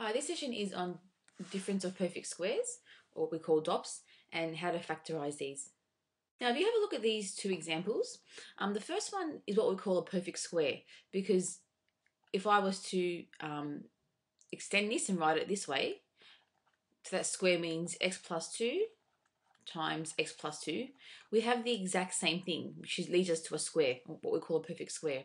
Hi, this session is on difference of perfect squares, or what we call DOPS, and how to factorize these. Now, if you have a look at these two examples, um, the first one is what we call a perfect square, because if I was to um, extend this and write it this way, so that square means x plus 2 times x plus 2, we have the exact same thing, which leads us to a square, what we call a perfect square.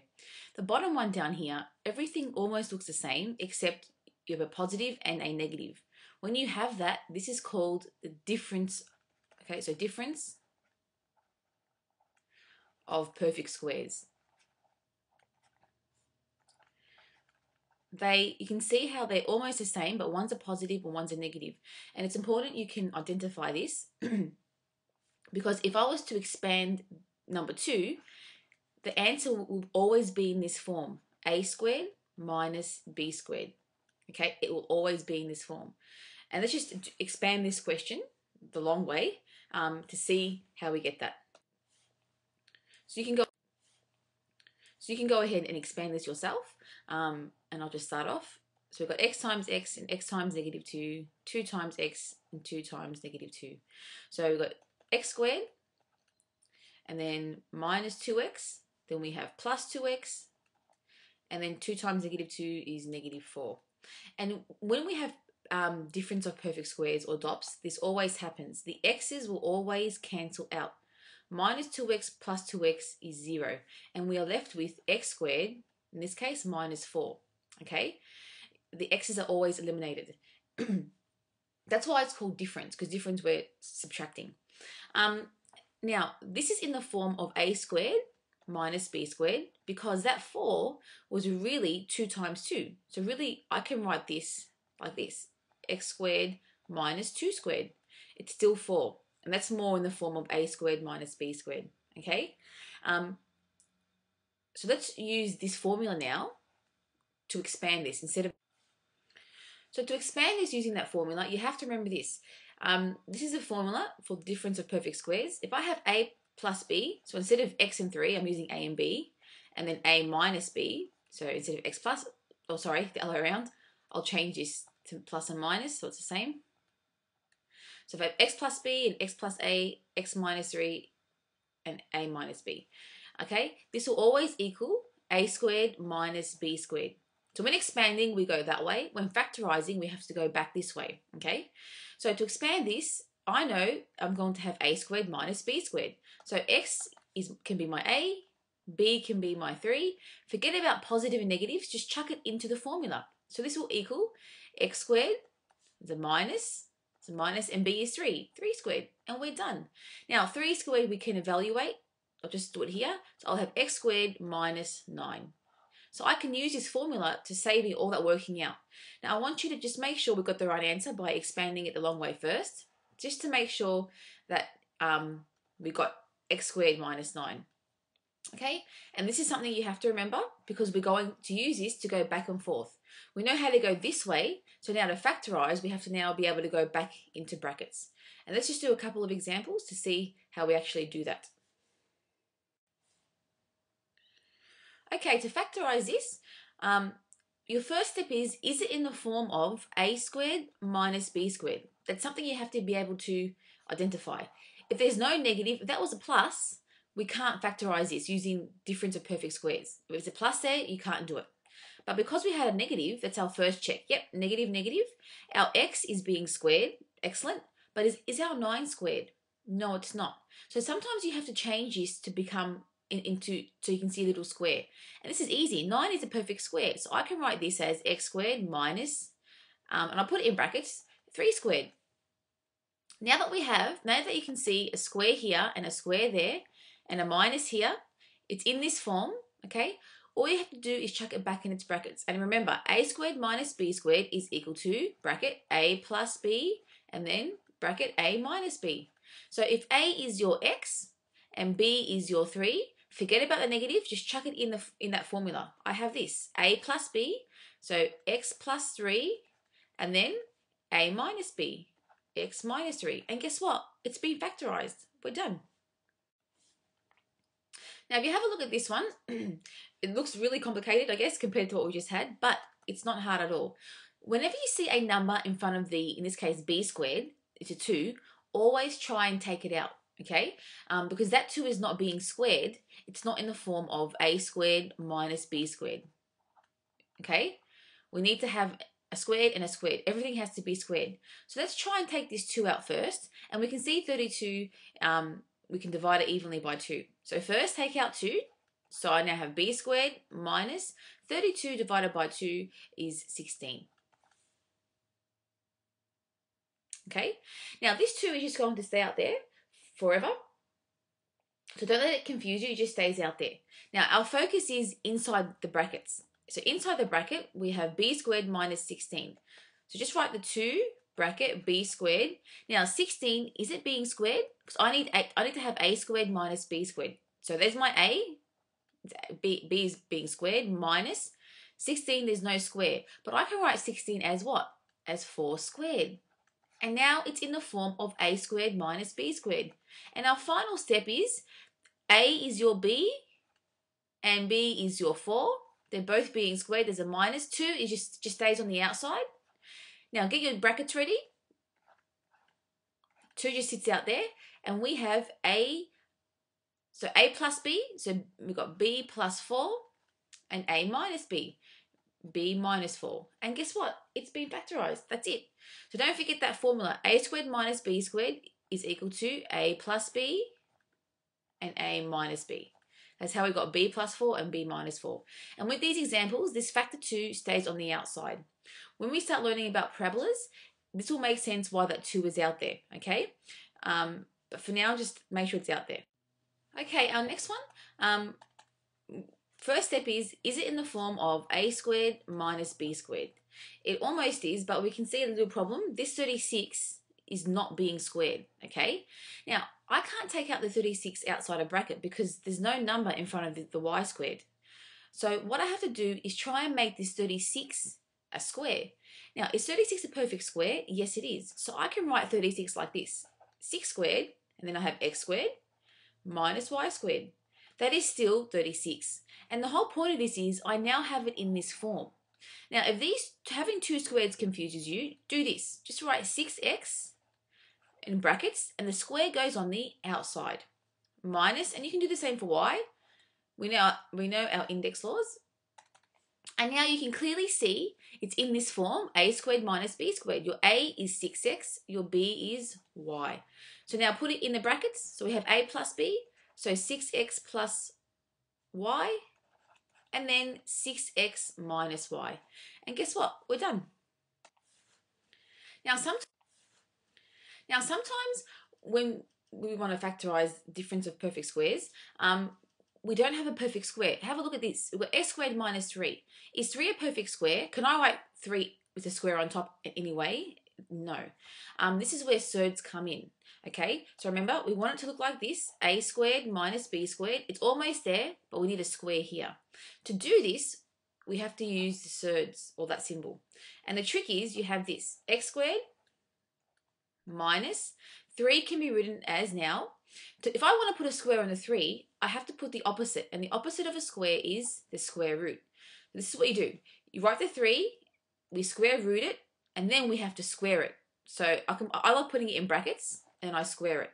The bottom one down here, everything almost looks the same, except you have a positive and a negative. When you have that, this is called the difference. Okay, so difference of perfect squares. They, you can see how they're almost the same, but one's a positive and one's a negative. And it's important you can identify this because if I was to expand number two, the answer will always be in this form, a squared minus b squared. Okay, it will always be in this form. And let's just expand this question the long way um, to see how we get that. So you can go. So you can go ahead and expand this yourself, um, and I'll just start off. So we've got x times x and x times negative 2, 2 times x and 2 times negative 2. So we've got x squared, and then minus 2x, then we have plus 2x, and then 2 times negative 2 is negative 4. And when we have um, difference of perfect squares or DOPs, this always happens. The x's will always cancel out. Minus 2x plus 2x is 0. And we are left with x squared, in this case, minus 4. Okay? The x's are always eliminated. That's why it's called difference, because difference we're subtracting. Um, now, this is in the form of a squared minus b squared because that 4 was really 2 times 2. So really, I can write this like this. x squared minus 2 squared. It's still 4. And that's more in the form of a squared minus b squared. Okay? Um, so let's use this formula now to expand this instead of... So to expand this using that formula, you have to remember this. Um, this is a formula for the difference of perfect squares. If I have a plus b. So instead of x and 3, I'm using a and b, and then a minus b. So instead of x plus, oh sorry, the other way around, I'll change this to plus and minus, so it's the same. So if I have x plus b and x plus a, x minus 3, and a minus b. Okay, this will always equal a squared minus b squared. So when expanding, we go that way. When factorizing, we have to go back this way. Okay, so to expand this, I know I'm going to have a squared minus b squared. So x is can be my a, b can be my 3. Forget about positive and negatives, just chuck it into the formula. So this will equal x squared a minus, a minus, and b is 3, 3 squared, and we're done. Now 3 squared we can evaluate, I'll just do it here. So I'll have x squared minus 9. So I can use this formula to save me all that working out. Now I want you to just make sure we've got the right answer by expanding it the long way first just to make sure that um, we got x squared minus 9. Okay, and this is something you have to remember because we're going to use this to go back and forth. We know how to go this way, so now to factorize, we have to now be able to go back into brackets. And let's just do a couple of examples to see how we actually do that. Okay, to factorize this, um, your first step is, is it in the form of a squared minus b squared? That's something you have to be able to identify. If there's no negative, if that was a plus, we can't factorize this using difference of perfect squares. If it's a plus there, you can't do it. But because we had a negative, that's our first check. Yep, negative, negative. Our x is being squared. Excellent. But is, is our 9 squared? No, it's not. So sometimes you have to change this to become in, into, so you can see a little square. And this is easy. 9 is a perfect square. So I can write this as x squared minus, um, and I'll put it in brackets, 3 squared. Now that we have, now that you can see a square here and a square there and a minus here, it's in this form, okay? All you have to do is chuck it back in its brackets. And remember, a squared minus b squared is equal to bracket a plus b and then bracket a minus b. So if a is your x and b is your 3, forget about the negative, just chuck it in, the, in that formula. I have this, a plus b, so x plus 3, and then a minus b, x minus 3. And guess what? It's been factorized. We're done. Now, if you have a look at this one, it looks really complicated, I guess, compared to what we just had, but it's not hard at all. whenever you see a number in front of the, in this case, b squared, it's a 2, always try and take it out, okay? Um, because that 2 is not being squared. It's not in the form of a squared minus b squared, okay? We need to have a squared and a squared. Everything has to be squared. So let's try and take this 2 out first. And we can see 32, um, we can divide it evenly by 2. So first take out 2. So I now have b squared minus 32 divided by 2 is 16. Okay, now this 2 is just going to stay out there forever. So don't let it confuse you, it just stays out there. Now our focus is inside the brackets. So inside the bracket, we have b squared minus 16. So just write the 2 bracket b squared. Now 16, is it being squared? Because I need a, I need to have a squared minus b squared. So there's my a, b, b is being squared minus 16, there's no square. But I can write 16 as what? As 4 squared. And now it's in the form of a squared minus b squared. And our final step is a is your b and b is your 4. They're both being squared. There's a 2 it just, just stays on the outside. Now get your brackets ready. 2 just sits out there. And we have a, so a plus b. So we've got b plus 4 and a minus b b minus 4. And guess what? It's been factorized. That's it. So don't forget that formula. a squared minus b squared is equal to a plus b and a minus b. That's how we got b plus 4 and b minus 4. And with these examples, this factor 2 stays on the outside. When we start learning about parabolas, this will make sense why that 2 is out there, okay? Um, but for now, just make sure it's out there. Okay, our next one. Um, First step is, is it in the form of a squared minus b squared? It almost is, but we can see a little problem. This 36 is not being squared, okay? Now, I can't take out the 36 outside a bracket because there's no number in front of the, the y squared. So what I have to do is try and make this 36 a square. Now, is 36 a perfect square? Yes, it is. So I can write 36 like this. 6 squared, and then I have x squared minus y squared. That is still 36. And the whole point of this is I now have it in this form. Now, if these having two squares confuses you, do this. Just write 6x in brackets, and the square goes on the outside. Minus, and you can do the same for y. We know, we know our index laws. And now you can clearly see it's in this form, a squared minus b squared. Your a is 6x, your b is y. So now put it in the brackets. So we have a plus b, so 6x plus y and then 6x minus y. And guess what? We're done. Now, some, now sometimes when we want to factorize difference of perfect squares, um, we don't have a perfect square. Have a look at this. We've got x squared minus 3. Is 3 a perfect square? Can I write 3 with a square on top anyway? No. Um, this is where surds come in. Okay, so remember, we want it to look like this, a squared minus b squared. It's almost there, but we need a square here. To do this, we have to use the surds, or that symbol. And the trick is you have this, x squared minus 3 can be written as now. if I want to put a square on the 3, I have to put the opposite. And the opposite of a square is the square root. This is what you do. You write the 3, we square root it, and then we have to square it. So I, can, I like putting it in brackets and I square it.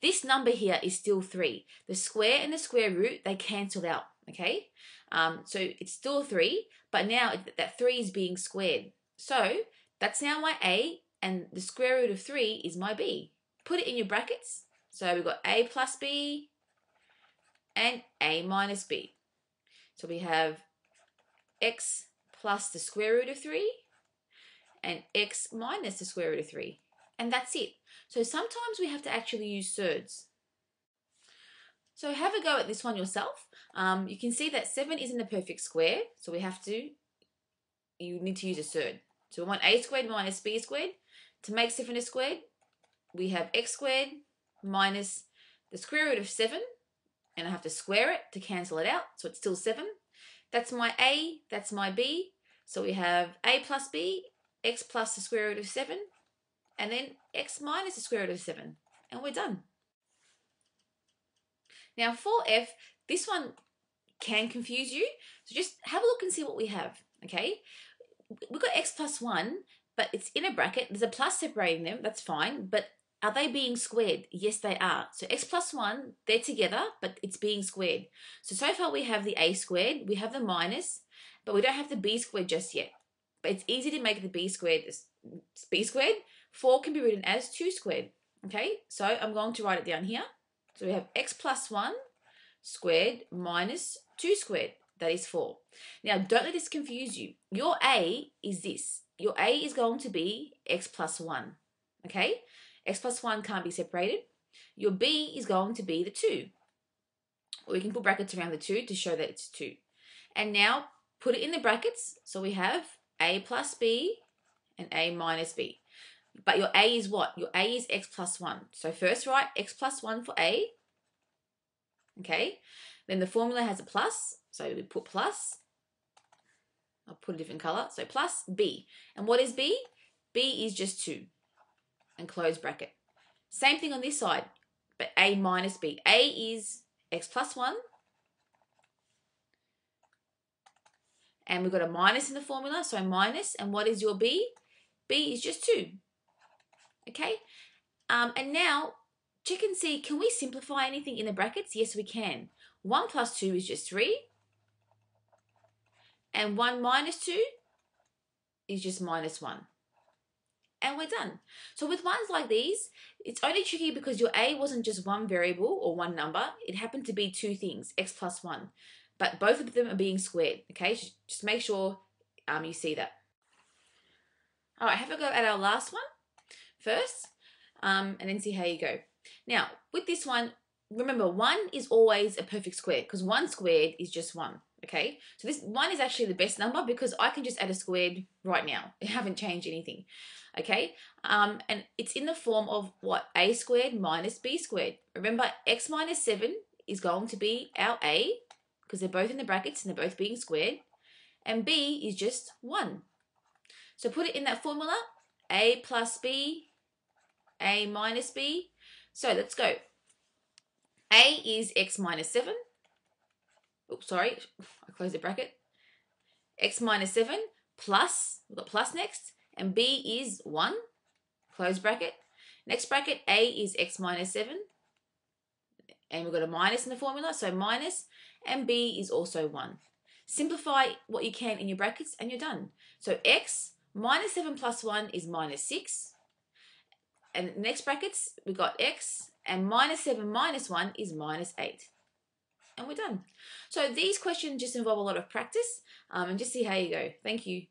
This number here is still 3. The square and the square root, they cancel out, okay? Um, so it's still 3, but now that 3 is being squared. So that's now my a, and the square root of 3 is my b. Put it in your brackets. So we've got a plus b and a minus b. So we have x plus the square root of 3 and x minus the square root of 3. And that's it. So sometimes we have to actually use surds. So have a go at this one yourself. Um, you can see that 7 isn't a perfect square, so we have to, you need to use a surd. So we want a squared minus b squared. To make 7 a squared, we have x squared minus the square root of 7, and I have to square it to cancel it out, so it's still 7. That's my a, that's my b, so we have a plus b, x plus the square root of 7, and then x minus the square root of 7. And we're done. Now for f, this one can confuse you. So just have a look and see what we have, okay? we've got x plus 1, but it's in a bracket. There's a plus separating them. That's fine. But are they being squared? Yes, they are. So x plus 1, they're together, but it's being squared. So, so far we have the a squared, we have the minus, but we don't have the b squared just yet. But it's easy to make the b squared b squared. 4 can be written as 2 squared. Okay, so I'm going to write it down here. So we have x plus 1 squared minus 2 squared. That is 4. Now, don't let this confuse you. Your a is this. Your a is going to be x plus 1. Okay? x plus 1 can't be separated. Your b is going to be the 2. Or we can put brackets around the 2 to show that it's 2. And now put it in the brackets. So we have a plus b and a minus b. But your a is what? Your a is x plus 1. So first write x plus 1 for a. Okay. Then the formula has a plus. So we put plus. Put a different color. So plus b. And what is b? b is just 2 and close bracket. Same thing on this side, but a minus b. a is x plus 1. And we've got a minus in the formula, so minus. And what is your b? b is just 2. Okay? Um, and now, check and see, can we simplify anything in the brackets? Yes, we can. 1 plus 2 is just 3. And 1 minus 2 is just minus 1 and we're done. So with ones like these, it's only tricky because your a wasn't just one variable or one number. It happened to be two things, x plus 1. But both of them are being squared, okay? Just make sure um, you see that. All right, have a go at our last one first, um, and then see how you go. Now, with this one, remember, 1 is always a perfect square because 1 squared is just 1 okay? So this 1 is actually the best number because I can just add a squared right now. I haven't changed anything okay? Um, and it's in the form of what? a squared minus b squared. Remember, x minus 7 is going to be our a, because they're both in the brackets and they're both being squared, and b is just 1. So put it in that formula, a plus b, a minus b. So let's go. a is x minus 7. Oops, sorry, I closed the bracket. x minus 7 plus, we've got plus next, and b is 1, close bracket. Next bracket, a is x minus 7, and we've got a minus in the formula, so minus, and b is also 1. Simplify what you can in your brackets, and you're done. So x minus 7 plus 1 is minus 6, and next brackets, we've got x, and minus 7 minus 1 is minus 8 and we're done. So these questions just involve a lot of practice um, and just see how you go. Thank you.